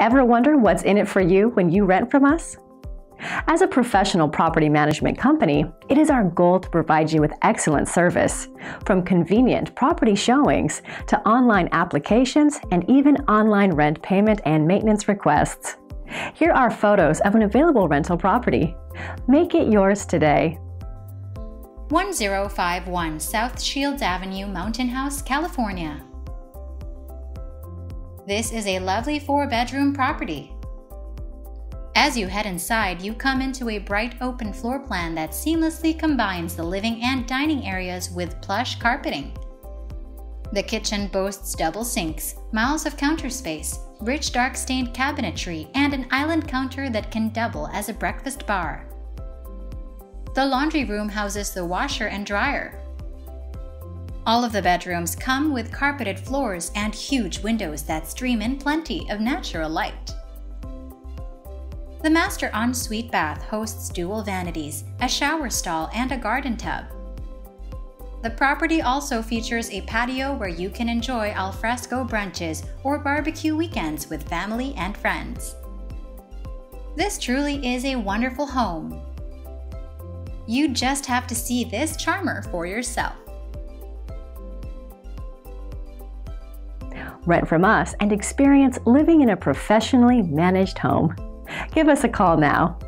Ever wonder what's in it for you when you rent from us? As a professional property management company, it is our goal to provide you with excellent service, from convenient property showings to online applications and even online rent payment and maintenance requests. Here are photos of an available rental property. Make it yours today. 1051 South Shields Avenue, Mountain House, California. This is a lovely four bedroom property. As you head inside, you come into a bright open floor plan that seamlessly combines the living and dining areas with plush carpeting. The kitchen boasts double sinks, miles of counter space, rich dark stained cabinetry, and an island counter that can double as a breakfast bar. The laundry room houses the washer and dryer. All of the bedrooms come with carpeted floors and huge windows that stream in plenty of natural light. The master ensuite bath hosts dual vanities, a shower stall, and a garden tub. The property also features a patio where you can enjoy alfresco brunches or barbecue weekends with family and friends. This truly is a wonderful home. You just have to see this charmer for yourself. Rent from us and experience living in a professionally managed home. Give us a call now